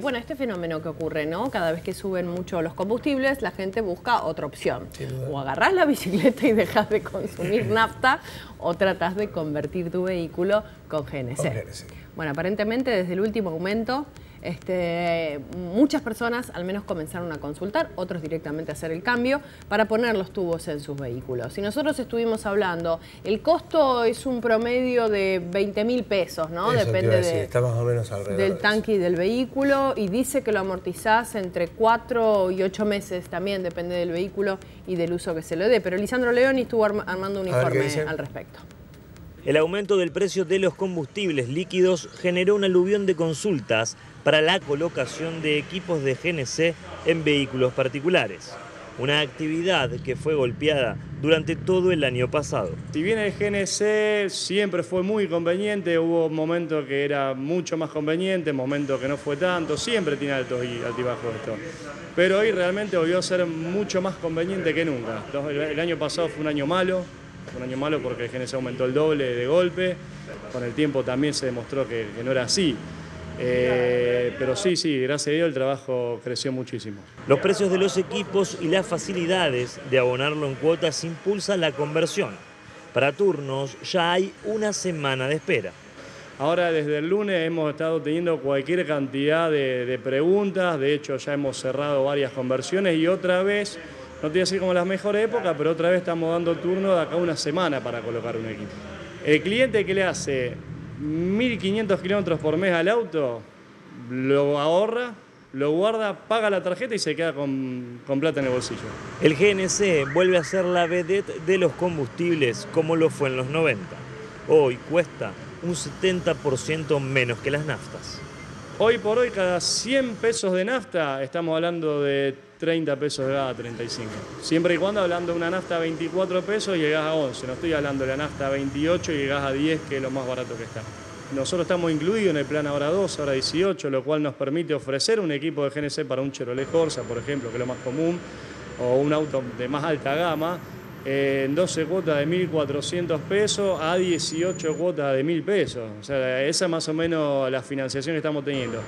Bueno, este fenómeno que ocurre, ¿no? Cada vez que suben mucho los combustibles, la gente busca otra opción. O agarrás la bicicleta y dejas de consumir nafta, o tratás de convertir tu vehículo con GNC. Con GNC. Bueno, aparentemente desde el último aumento este, muchas personas al menos comenzaron a consultar, otros directamente a hacer el cambio para poner los tubos en sus vehículos. Y nosotros estuvimos hablando, el costo es un promedio de 20 mil pesos, ¿no? Depende del tanque y del vehículo y dice que lo amortizás entre 4 y 8 meses también, depende del vehículo y del uso que se le dé. Pero Lisandro León estuvo armando un informe al respecto. El aumento del precio de los combustibles líquidos generó un aluvión de consultas para la colocación de equipos de GNC en vehículos particulares. Una actividad que fue golpeada durante todo el año pasado. Si bien el GNC siempre fue muy conveniente, hubo momentos que era mucho más conveniente, momentos que no fue tanto, siempre tiene altos y altibajos esto. Pero hoy realmente volvió a ser mucho más conveniente que nunca. El año pasado fue un año malo, un año malo porque el GNC aumentó el doble de golpe, con el tiempo también se demostró que, no era así. Eh, pero sí, sí, gracias a Dios el trabajo creció muchísimo. Los precios de los equipos y las facilidades de abonarlo en cuotas impulsan la conversión. Para turnos ya hay una semana de espera. Ahora desde el lunes hemos estado teniendo cualquier cantidad de, de preguntas, de hecho ya hemos cerrado varias conversiones y otra vez no tiene que ser como las mejores épocas, pero otra vez estamos dando turno de acá una semana para colocar un equipo. El cliente que le hace 1.500 kilómetros por mes al auto, lo ahorra, lo guarda, paga la tarjeta y se queda con, con, plata en el bolsillo. El GNC vuelve a ser la vedette de los combustibles como lo fue en los 90. Hoy cuesta un 70% menos que las naftas. Hoy por hoy, cada 100 pesos de nafta, estamos hablando de 30 pesos de gas a 35. Siempre y cuando hablando de una nafta a 24 pesos llegás a 11. No estoy hablando de la nafta a 28 y llegás a 10, que es lo más barato que está. Nosotros estamos incluidos en el plan ahora 2, ahora 18, lo cual nos permite ofrecer un equipo de GNC para un Chevrolet Corsa, por ejemplo, que es lo más común, o un auto de más alta gama, en 12 cuotas de 1.400 pesos a 18 cuotas de 1.000 pesos. O sea, esa es más o menos la financiación que estamos teniendo.